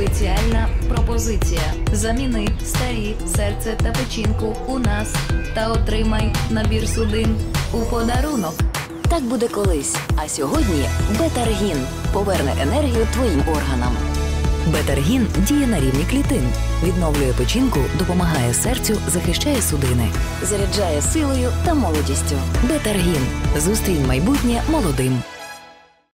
Спеціальна пропозиція: заміни старі серце та печінку у нас та отримай набір судин у подарунок. Так буде колись. А сьогодні Бетаргін поверне енергію твоїм органам. Бетаргін діє на рівні клітин, відновлює печінку, допомагає серцю, захищає судини, заряджає силою та молодістю. Бетаргін. Зустрінь майбутнє молодим.